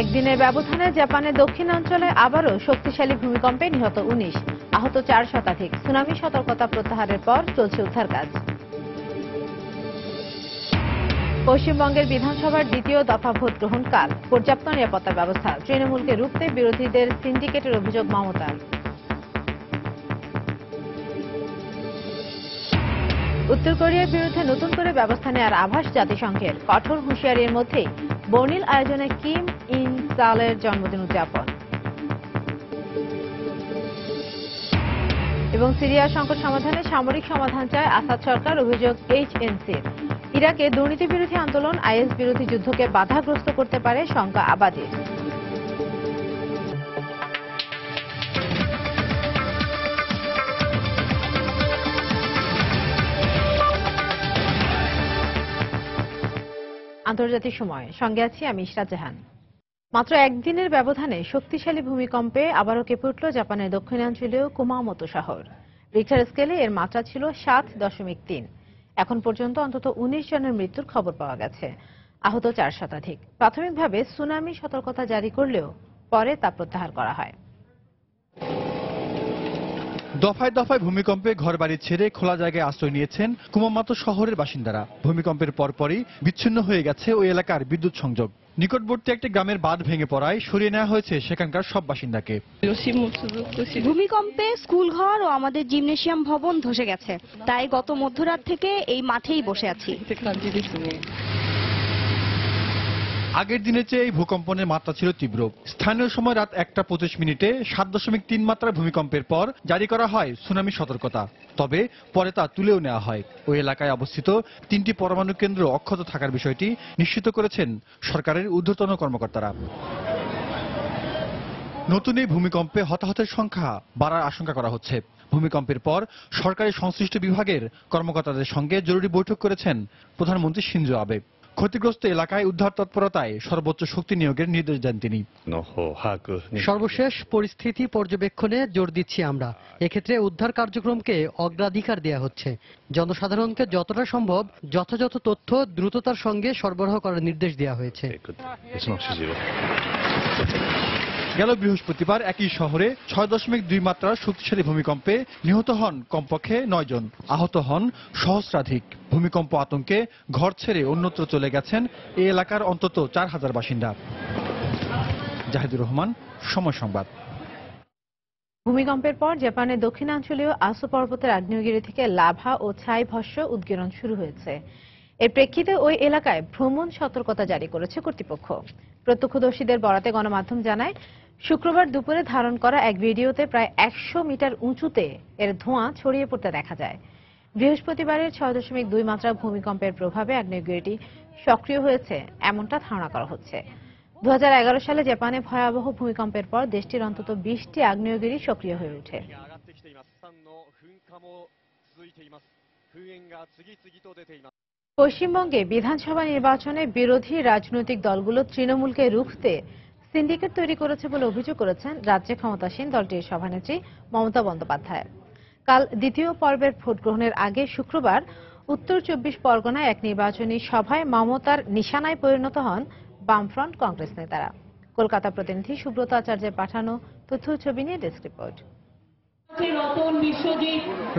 একদিনের ব্যবধানে জাপানের দক্ষিণাঞ্চলে আবারও শক্তিশালী ভূমিকম্পে নিহত উনিশ, আহত চার শতাধিক। সুনামি সতর্কতা প্রত্যাহারের পর চলছে উদ্ধার কাজ। পশ্চিমবঙ্গের বিধানসভার দ্বিতীয় দফা ভোট গ্রহণ কাল পর্যাপ্ত নিরাপত্তা ব্যবস্থা, তৃণমূলকে রুখতে বিরোধীদের সিন্ডিকেটের অভিযোগ মমতার উত্তর কোরিয়ার বিরুদ্ধে নতুন করে ব্যবস্থা নেওয়ার আভাস জাতিসংঘের কঠোর হুঁশিয়ারির মধ্যেই বর্ণিল আয়োজনে কিম ইন সালের জন্মদিন উদযাপন। এবং সিরিয়ার সংকট সমাধানে সামরিক সমাধান চায় আসাদ সরকার, অভিযোগ এইচএনসির ইরাকে দুর্নীতি বিরোধী আন্দোলন, আইএস বিরোধী যুদ্ধকে বাধাগ্রস্ত করতে পারে শঙ্কা আবাদির। আন্তর্জাতিক সময়। সঙ্গে আছি আমি ইশরাত জাহান। মাত্র একদিনের ব্যবধানে শক্তিশালী ভূমিকম্পে আবারও কেঁপে উঠল জাপানের দক্ষিণাঞ্চলীয় কুমামতো শহর। রিক্টার স্কেলে এর মাত্রা ছিল সাত দশমিক তিন। এখন পর্যন্ত অন্তত উনিশ জনের মৃত্যুর খবর পাওয়া গেছে। আহত চার শতাধিক। প্রাথমিকভাবে সুনামি সতর্কতা জারি করলেও পরে তা প্রত্যাহার করা হয়। দফায় দফায় ভূমিকম্পে ঘরবাড়ি ছেড়ে খোলা জায়গায় আশ্রয় নিয়েছেন কুমামাতো শহরের বাসিন্দারা। ভূমিকম্পের পরপরই বিচ্ছিন্ন হয়ে গেছে ওই এলাকার বিদ্যুৎ সংযোগ। নিকটবর্তী একটি গ্রামের বাঁধ ভেঙে পড়ায় সরিয়ে নেওয়া হয়েছে সেখানকার সব বাসিন্দাকে। ভূমিকম্পে স্কুল ঘর ও আমাদের জিমনেশিয়াম ভবন ধসে গেছে। তাই গত মধ্যরাত থেকে এই মাঠেই বসে আছি। আগের দিনের চেয়ে এই ভূকম্পনের মাত্রা ছিল তীব্র, স্থানীয় সময় রাত একটা পঁচিশ মিনিটে সাত দশমিক তিন মাত্রার ভূমিকম্পের পর জারি করা হয় সুনামি সতর্কতা। তবে পরে তা তুলেও নেওয়া হয়। ওই এলাকায় অবস্থিত তিনটি পরমাণু কেন্দ্র অক্ষত থাকার বিষয়টি নিশ্চিত করেছেন সরকারের ঊর্ধ্বতন কর্মকর্তারা। নতুন এই ভূমিকম্পে হতাহতের সংখ্যা বাড়ার আশঙ্কা করা হচ্ছে। ভূমিকম্পের পর সরকারি সংশ্লিষ্ট বিভাগের কর্মকর্তাদের সঙ্গে জরুরি বৈঠক করেছেন প্রধানমন্ত্রী সিনজো আবে। ক্ষতিগ্রস্ত এলাকায় উদ্ধার তৎপরতায় সর্বোচ্চ শক্তি নিয়োগের নির্দেশ দেন তিনি। সর্বশেষ পরিস্থিতি পর্যবেক্ষণে জোর দিচ্ছি আমরা। এক্ষেত্রে উদ্ধার কার্যক্রমকে অগ্রাধিকার দেয়া হচ্ছে। জনসাধারণকে যতটা সম্ভব যথাযথ তথ্য দ্রুততার সঙ্গে সরবরাহ করার নির্দেশ দেওয়া হয়েছে। গেল বৃহস্পতিবার একই শহরে ছয় দশমিক দুই মাত্রার শক্তিশালী ভূমিকম্পে নিহত হন কমপক্ষে নয় জন। আহত হন সহস্রাধিক। ভূমিকম্প আতঙ্কে ঘর ছেড়ে অন্যত্র চলে গেছেন এই এলাকার অন্তত চার হাজার বাসিন্দা। জাহিদুর রহমান, সময় সংবাদ। ভূমিকম্পের পর জাপানের দক্ষিণাঞ্চলীয় আসু পর্বতের আগ্নেয়গিরি থেকে লাভা ও ছাই ভস্য উদ্গীরণ শুরু হয়েছে। এর প্রেক্ষিতে ওই এলাকায় ভ্রমণ সতর্কতা জারি করেছে কর্তৃপক্ষ। প্রত্যক্ষদর্শীদের বরাতে গণমাধ্যম জানায় শুক্রবার দুপুরে ধারণ করা এক ভিডিওতে প্রায় একশো মিটার উঁচুতে এর ধোঁয়া ছড়িয়ে পড়তে দেখা যায়। বৃহস্পতিবারের ছয় দশমিক দুই মাত্রা ভূমিকম্পের প্রভাবে আগ্নেয়গিরিটি সক্রিয় হয়েছে, এমনটা ধারণা করা হচ্ছে। দু সালে জাপানে ভয়াবহ ভূমিকম্পের পর দেশটির অন্তত বিশটি আগ্নেয়গিরি সক্রিয় হয়ে ওঠে। পশ্চিমবঙ্গে বিধানসভা নির্বাচনে বিরোধী রাজনৈতিক দলগুলো তৃণমূলকে রুখতে সিন্ডিকেট তৈরি করেছে বলে অভিযোগ করেছেন রাজ্যে ক্ষমতাসীন দলটির সভানেত্রী মমতা বন্দ্যোপাধ্যায়। কাল দ্বিতীয় পর্বের ভোট গ্রহণের আগে শুক্রবার উত্তর চব্বিশ পরগনায় এক নির্বাচনী সভায় মমতার নিশানায় পরিণত হন বামফ্রন্ট কংগ্রেস নেতারা। কলকাতা প্রতিনিধি সুব্রত আচার্যের পাঠানো তথ্য ছবি নিয়ে ডেস্ক রিপোর্ট।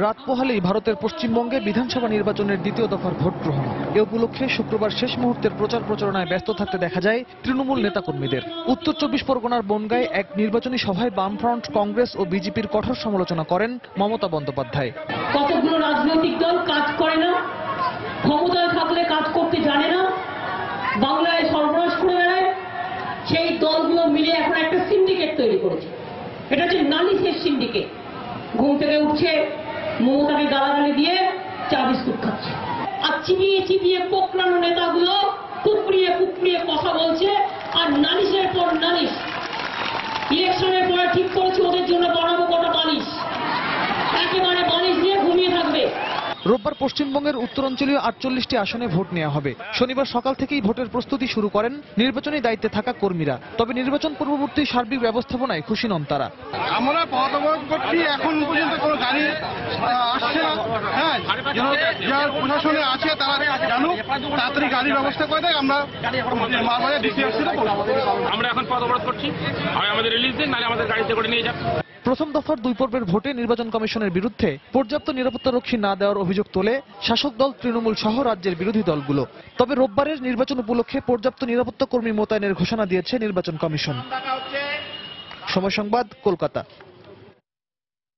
রাত পোহালেই ভারতের পশ্চিমবঙ্গে বিধানসভা নির্বাচনের দ্বিতীয় দফার ভোট গ্রহণ। এ উপলক্ষে শুক্রবার শেষ মুহূর্তের প্রচার প্রচারণায় ব্যস্ত থাকতে দেখা যায় তৃণমূল নেতাকর্মীদের। উত্তর চব্বিশ পরগনার বনগায় এক নির্বাচনী সভায় বামফ্রন্ট কংগ্রেস ও বিজেপির কঠোর সমালোচনা করেন মমতা বন্দ্যোপাধ্যায়। কতগুলো রাজনৈতিক দল কাজ করে না? ক্ষমতায় থাকলে কাজ করতে জানে না? বাংলায় সর্বনাশ করে বেড়ায়? সেই দলগুলো মিলে এখন একটা সিন্ডিকেট তৈরি করেছে। এটা হচ্ছে নালিশের সিন্ডিকেট ঘুম থেকে উঠছে মমতাকে গালাগালি দিয়ে চা বিস্কুট খাচ্ছে। আর চিবিয়ে চিবিয়ে পোকরানো নেতাগুলো কুকড়িয়ে কুকড়িয়ে কথা বলছে, আর নালিশের পর নালিশ। ইলেকশনের পরে ঠিক করেছে, ওদের জন্য বানাবো কটা বালিশ। একেবারে বালিশ দিয়ে ঘুমিয়ে থাকবে। রোববার পশ্চিমবঙ্গের উত্তরাঞ্চলীয় আটচল্লিশটি আসনে ভোট নেওয়া হবে। শনিবার সকাল থেকেই ভোটের প্রস্তুতি শুরু করেন নির্বাচনী দায়িত্বে থাকা কর্মীরা। তবে নির্বাচন পূর্ববর্তী সার্বিক ব্যবস্থাপনায় খুশি নন তারা। আমরা করছি এখন পর্যন্ত কোনো গাড়ি আসছে না। হ্যাঁ যারা প্রশাসনে আছে তারা জানুক তাড়াতাড়ি গাড়ির ব্যবস্থা করে দেয় আমরা। আমরা এখন পথ অবরোধ করছি আমাদের রিলিজ দিন নাহলে আমাদের গাড়িতে করে নিয়ে যান। প্রথম দফার দুই পর্বের ভোটে নির্বাচন কমিশনের বিরুদ্ধে পর্যাপ্ত নিরাপত্তারক্ষী না দেওয়ার অভিযোগ তোলে শাসক দল তৃণমূল সহ রাজ্যের বিরোধী দলগুলো। তবে রোববারের নির্বাচন উপলক্ষে পর্যাপ্ত নিরাপত্তা কর্মী মোতায়েনের ঘোষণা দিয়েছে নির্বাচন কমিশন। সময় সংবাদ, কলকাতা।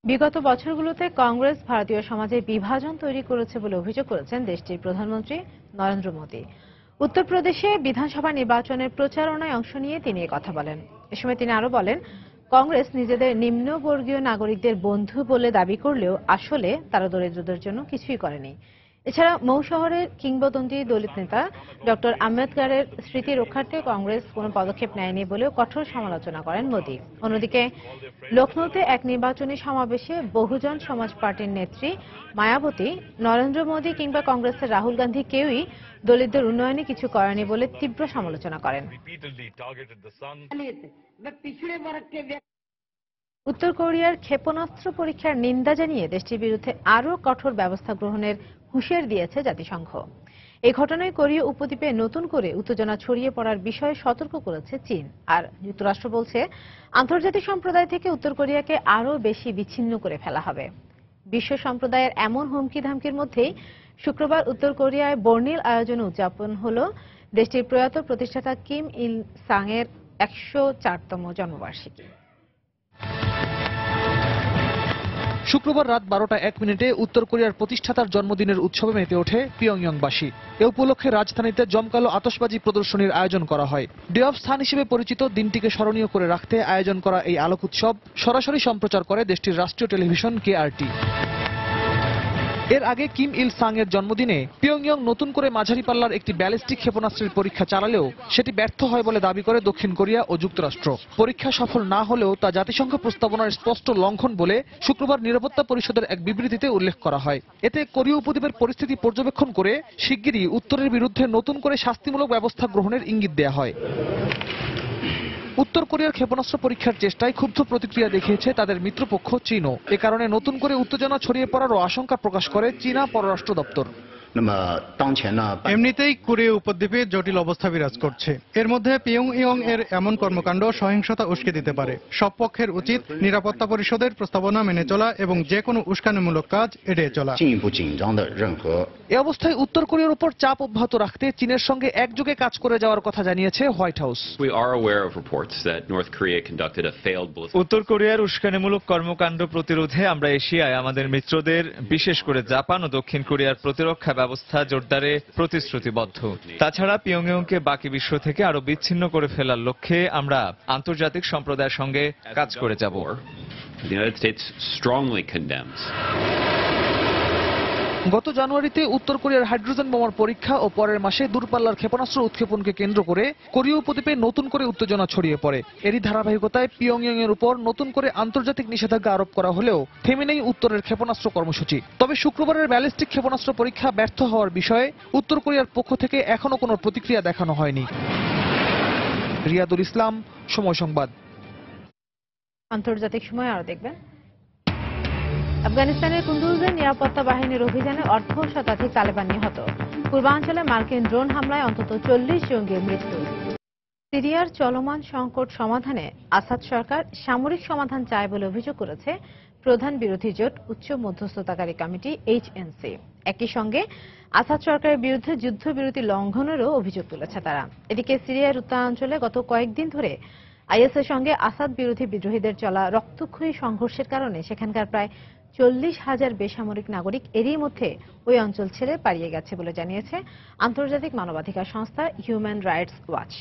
বিগত বছরগুলোতে কংগ্রেস ভারতীয় সমাজে বিভাজন তৈরি করেছে বলে অভিযোগ করেছেন দেশটির প্রধানমন্ত্রী নরেন্দ্র মোদী। উত্তরপ্রদেশে বিধানসভা নির্বাচনের প্রচারণায় অংশ নিয়ে তিনি কথা বলেন। এ সময় তিনি আরও বলেন কংগ্রেস নিজেদের নিম্নবর্গীয় নাগরিকদের বন্ধু বলে দাবি করলেও আসলে তারা দরিদ্রদের জন্য কিছুই করেনি। এছাড়া মৌ শহরের কিংবদন্তি দলিত নেতা ডক্টর আম্বেদকরের স্মৃতি রক্ষার্থে কংগ্রেস কোনো পদক্ষেপ নেয়নি বলেও কঠোর সমালোচনা করেন মোদী। অন্যদিকে লখনৌতে এক নির্বাচনী সমাবেশে বহুজন সমাজ পার্টির নেত্রী, মায়াবতী, নরেন্দ্র মোদী কিংবা কংগ্রেসের রাহুল গান্ধী কেউই দলিতদের উন্নয়নে কিছু করেনি বলে তীব্র সমালোচনা করেন। উত্তর কোরিয়ার ক্ষেপণাস্ত্র পরীক্ষার নিন্দা জানিয়ে দেশটির বিরুদ্ধে আরও কঠোর ব্যবস্থা গ্রহণের হুঁশিয়ার দিয়েছে জাতিসংঘ। এই ঘটনায় কোরীয় উপদ্বীপে নতুন করে উত্তেজনা ছড়িয়ে পড়ার বিষয়ে সতর্ক করেছে চীন। আর যুক্তরাষ্ট্র বলছে, আন্তর্জাতিক সম্প্রদায় থেকে উত্তর কোরিয়াকে আরও বেশি বিচ্ছিন্ন করে ফেলা হবে। বিশ্ব সম্প্রদায়ের এমন হুমকি ধামকির মধ্যেই শুক্রবার উত্তর কোরিয়ায় বর্ণিল আয়োজনে উদযাপন হল দেশটির প্রয়াত প্রতিষ্ঠাতা কিম ইল সাং এর একশো চারতম জন্মবার্ষিকী। শুক্রবার রাত বারোটা এক মিনিটে উত্তর কোরিয়ার প্রতিষ্ঠাতার জন্মদিনের উৎসবে মেতে ওঠে পিয়ংয়ংবাসী এ উপলক্ষে রাজধানীতে জমকালো আতসবাজি প্রদর্শনীর আয়োজন করা হয়। ডে অফ স্থান হিসেবে পরিচিত দিনটিকে স্মরণীয় করে রাখতে আয়োজন করা এই আলোক উৎসব সরাসরি সম্প্রচার করে দেশটির রাষ্ট্রীয় টেলিভিশন কেআরটি। এর আগে কিম ইল সাং এর জন্মদিনে পিয়ংইয়ং নতুন করে মাঝারি পাল্লার একটি ব্যালিস্টিক ক্ষেপণাস্ত্রের পরীক্ষা চালালেও সেটি ব্যর্থ হয় বলে দাবি করে দক্ষিণ কোরিয়া ও যুক্তরাষ্ট্র। পরীক্ষা সফল না হলেও তা জাতিসংঘ প্রস্তাবনার স্পষ্ট লঙ্ঘন বলে শুক্রবার নিরাপত্তা পরিষদের এক বিবৃতিতে উল্লেখ করা হয়। এতে কোরীয় উপদ্বীপের পরিস্থিতি পর্যবেক্ষণ করে শিগগিরই উত্তরের বিরুদ্ধে নতুন করে শাস্তিমূলক ব্যবস্থা গ্রহণের ইঙ্গিত দেয়া হয়। উত্তর কোরিয়ার ক্ষেপণাস্ত্র পরীক্ষার চেষ্টায় ক্ষুব্ধ প্রতিক্রিয়া দেখিয়েছে তাদের মিত্রপক্ষ চীনও। এ কারণে নতুন করে উত্তেজনা ছড়িয়ে পড়ারও আশঙ্কা প্রকাশ করে চীনা পররাষ্ট্র দপ্তর। এমনিতেই কোরিয়া উপদ্বীপে জটিল অবস্থা বিরাজ করছে। এর মধ্যে পিয়ং ইয়ং এর এমন কর্মকাণ্ড সহিংসতা উস্কে দিতে পারে। সব পক্ষের উচিত নিরাপত্তা পরিষদের প্রস্তাবনা মেনে চলা এবং যে কোনো উস্কানিমূলক কাজ এড়িয়ে চলা। এ অবস্থায় উত্তর কোরিয়ার উপর চাপ অব্যাহত রাখতে চীনের সঙ্গে একযোগে কাজ করে যাওয়ার কথা জানিয়েছে হোয়াইট হাউস। উত্তর কোরিয়ার উস্কানিমূলক কর্মকাণ্ড প্রতিরোধে আমরা এশিয়ায় আমাদের মিত্রদের বিশেষ করে জাপান ও দক্ষিণ কোরিয়ার প্রতিরক্ষা ব্যবস্থা জোরদারে প্রতিশ্রুতিবদ্ধ তাছাড়া পিয়ংইয়ংকে বাকি বিশ্ব থেকে আরও বিচ্ছিন্ন করে ফেলার লক্ষ্যে আমরা আন্তর্জাতিক সম্প্রদায়ের সঙ্গে কাজ করে যাব The United States strongly condemns. গত জানুয়ারিতে উত্তর কোরিয়ার হাইড্রোজেন বোমার পরীক্ষা ও পরের মাসে দূরপাল্লার ক্ষেপণাস্ত্র উৎক্ষেপণকে কেন্দ্র করে কোরীয় উপদ্বীপে নতুন করে উত্তেজনা ছড়িয়ে পড়ে। এরই ধারাবাহিকতায় পিয়ংইয়ং এর উপর নতুন করে আন্তর্জাতিক নিষেধাজ্ঞা আরোপ করা হলেও থেমে নেই উত্তরের ক্ষেপণাস্ত্র কর্মসূচি। তবে শুক্রবারের ব্যালিস্টিক ক্ষেপণাস্ত্র পরীক্ষা ব্যর্থ হওয়ার বিষয়ে উত্তর কোরিয়ার পক্ষ থেকে এখনও কোনো প্রতিক্রিয়া দেখানো হয়নি। রিয়াদুল ইসলাম, সময় সংবাদ। আন্তর্জাতিক সময় আরও দেখবেন। আফগানিস্তানের কুন্দুজের নিরাপত্তা বাহিনীর অভিযানে অর্ধ শতাধিক তালেবান নিহত। পূর্বাঞ্চলে মার্কিন ড্রোন হামলায় অন্তত চল্লিশ জঙ্গির মৃত্যু। সিরিয়ার চলমান সংকট সমাধানে আসাদ সরকার সামরিক সমাধান চায় বলে অভিযোগ করেছে প্রধান বিরোধী জোট উচ্চ মধ্যস্থতাকারী কমিটি এইচএনসি একই সঙ্গে আসাদ সরকারের বিরুদ্ধে যুদ্ধবিরতি লঙ্ঘনেরও অভিযোগ তুলেছে তারা। এদিকে সিরিয়ার উত্তরাঞ্চলে গত কয়েকদিন ধরে আইএসের সঙ্গে আসাদ বিরোধী বিদ্রোহীদের চলা রক্তক্ষয়ী সংঘর্ষের কারণে সেখানকার প্রায় চল্লিশ হাজার বেসামরিক নাগরিক এরই মধ্যে ওই অঞ্চল ছেড়ে পালিয়ে গেছে বলে জানিয়েছে আন্তর্জাতিক মানবাধিকার সংস্থা হিউম্যান রাইটস ওয়াচ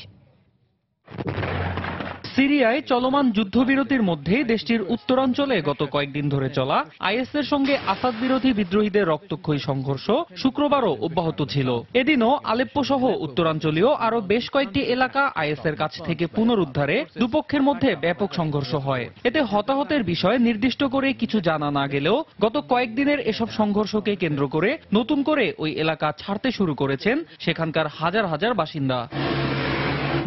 সিরিয়ায় চলমান যুদ্ধবিরতির মধ্যে দেশটির উত্তরাঞ্চলে গত কয়েকদিন ধরে চলা আইএসের সঙ্গে আসাদ বিরোধী বিদ্রোহীদের রক্তক্ষয়ী সংঘর্ষ শুক্রবারও অব্যাহত ছিল। এদিনও আলেপ্পো সহ উত্তরাঞ্চলীয় আরও বেশ কয়েকটি এলাকা আইএসের কাছ থেকে পুনরুদ্ধারে দুপক্ষের মধ্যে ব্যাপক সংঘর্ষ হয়। এতে হতাহতের বিষয়ে নির্দিষ্ট করে কিছু জানা না গেলেও গত কয়েকদিনের এসব সংঘর্ষকে কেন্দ্র করে নতুন করে ওই এলাকা ছাড়তে শুরু করেছেন সেখানকার হাজার হাজার বাসিন্দা।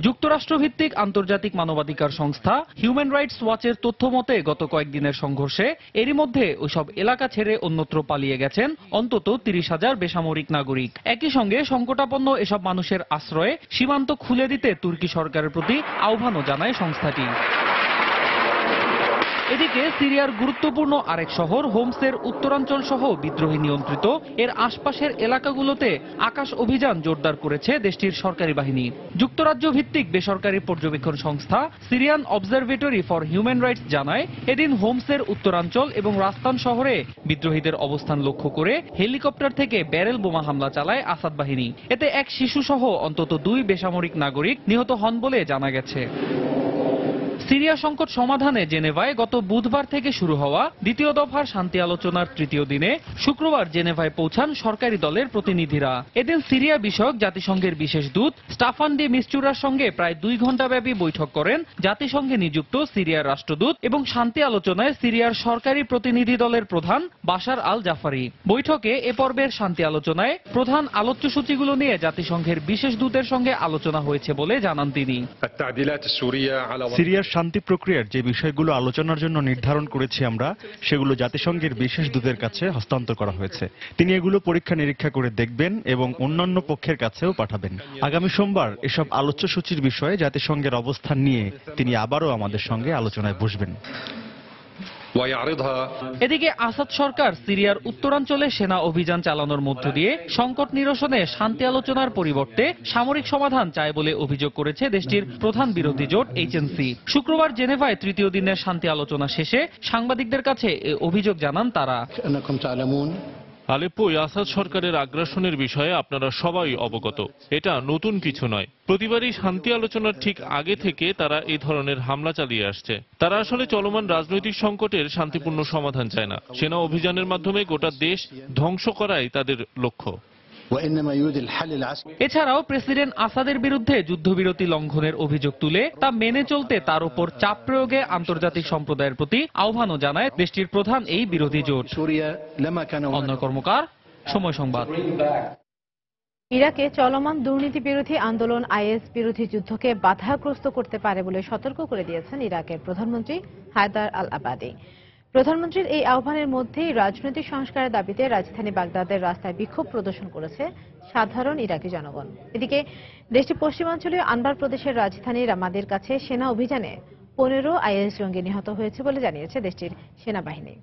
যুক্তরাষ্ট্রভিত্তিক আন্তর্জাতিক মানবাধিকার সংস্থা হিউম্যান রাইটস ওয়াচের তথ্য মতে, গত কয়েকদিনের সংঘর্ষে এরই মধ্যে ওইসব এলাকা ছেড়ে অন্যত্র পালিয়ে গেছেন অন্তত তিরিশ হাজার বেসামরিক নাগরিক। একই সঙ্গে সংকটাপন্ন এসব মানুষের আশ্রয়ে সীমান্ত খুলে দিতে তুর্কি সরকারের প্রতি আহ্বানও জানায় সংস্থাটি। এদিকে সিরিয়ার গুরুত্বপূর্ণ আরেক শহর হোমসের উত্তরাঞ্চল সহ বিদ্রোহী নিয়ন্ত্রিত। এর আশপাশের এলাকাগুলোতে আকাশ অভিযান জোরদার করেছে দেশটির সরকারি বাহিনী। যুক্তরাজ্য ভিত্তিক বেসরকারি পর্যবেক্ষণ সংস্থা Syrian Observatory for Human Rights জানায়, এদিন হোমসের উত্তরাঞ্চল এবং রাস্তান শহরে বিদ্রোহীদের অবস্থান লক্ষ্য করে হেলিকপ্টার থেকে ব্যারেল বোমা হামলা চালায় আসাদ বাহিনী। এতে এক শিশু সহ অন্তত দুই বেসামরিক নাগরিক নিহত হন বলে জানা গেছে। সিরিয়া সংকট সমাধানে জেনেভায় গত বুধবার থেকে শুরু হওয়া দ্বিতীয় দফার শান্তি আলোচনার তৃতীয় দিনে শুক্রবার জেনেভায় পৌঁছান সরকারি দলের প্রতিনিধিরা। এদিন সিরিয়া বিষয়ক জাতিসংঘের বিশেষ দূত স্টাফান ডি মিস্টুরার সঙ্গে প্রায় দুই ঘণ্টাব্যাপী বৈঠক করেন জাতিসংঘে নিযুক্ত সিরিয়ার রাষ্ট্রদূত এবং শান্তি আলোচনায় সিরিয়ার সরকারি প্রতিনিধি দলের প্রধান বাশার আল জাফারি বৈঠকে এ পর্বের শান্তি আলোচনায় প্রধান আলোচ্য সূচিগুলো নিয়ে জাতিসংঘের বিশেষ দূতের সঙ্গে আলোচনা হয়েছে বলে জানান তিনি। সিরিয়ার শান্তি প্রক্রিয়ার যে বিষয়গুলো আলোচনার জন্য নির্ধারণ করেছি আমরা, সেগুলো জাতিসংঘের বিশেষ দূতের কাছে হস্তান্তর করা হয়েছে। তিনি এগুলো পরীক্ষা নিরীক্ষা করে দেখবেন এবং অন্যান্য পক্ষের কাছেও পাঠাবেন। আগামী সোমবার এসব আলোচ্য সূচির বিষয়ে জাতিসংঘের অবস্থান নিয়ে তিনি আবারও আমাদের সঙ্গে আলোচনায় বসবেন। এদিকে আসাদ সরকার সিরিয়ার উত্তরাঞ্চলে সেনা অভিযান চালানোর মধ্য দিয়ে সংকট নিরসনে শান্তি আলোচনার পরিবর্তে সামরিক সমাধান চায় বলে অভিযোগ করেছে দেশটির প্রধান বিরোধী জোট এইচএনসি। শুক্রবার জেনেভায় তৃতীয় দিনের শান্তি আলোচনা শেষে সাংবাদিকদের কাছে অভিযোগ জানান তারা। আলেপ্পোয় আসাদ সরকারের আগ্রাসনের বিষয়ে আপনারা সবাই অবগত। এটা নতুন কিছু নয়। প্রতিবারই শান্তি আলোচনার ঠিক আগে থেকে তারা এই ধরনের হামলা চালিয়ে আসছে। তারা আসলে চলমান রাজনৈতিক সংকটের শান্তিপূর্ণ সমাধান চায় না। সেনা অভিযানের মাধ্যমে গোটা দেশ ধ্বংস করাই তাদের লক্ষ্য। এছাড়াও প্রেসিডেন্ট আসাদের বিরুদ্ধে যুদ্ধবিরতি লঙ্ঘনের অভিযোগ তুলে তা মেনে চলতে তার উপর চাপ প্রয়োগে আন্তর্জাতিক সম্প্রদায়ের প্রতি আহ্বানও জানায় দেশটির প্রধান এই বিরোধী জোট। অন্য কর্মকার সময় সংবাদ। ইরাকে চলমান দুর্নীতি বিরোধী আন্দোলন আইএস বিরোধী যুদ্ধকে বাধাগ্রস্ত করতে পারে বলে সতর্ক করে দিয়েছেন ইরাকের প্রধানমন্ত্রী হায়দার আল আবাদী প্রধানমন্ত্রীর এই আহ্বানের মধ্যেই রাজনৈতিক সংস্কারের দাবিতে রাজধানী বাগদাদের রাস্তায় বিক্ষোভ প্রদর্শন করেছে সাধারণ ইরাকি জনগণ। এদিকে দেশটির পশ্চিমাঞ্চলীয় আনবার প্রদেশের রাজধানী রামাদের কাছে সেনা অভিযানে পনেরো আইএস জঙ্গি নিহত হয়েছে বলে জানিয়েছে দেশটির সেনাবাহিনী।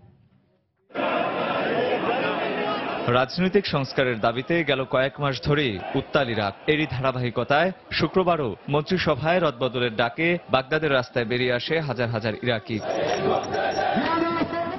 রাজনৈতিক সংস্কারের দাবিতে গেল কয়েক মাস ধরেই উত্তাল ইরাক এরই ধারাবাহিকতায় শুক্রবারও মন্ত্রিসভায় রদবদলের ডাকে বাগদাদের রাস্তায় বেরিয়ে আসে হাজার হাজার ইরাকি।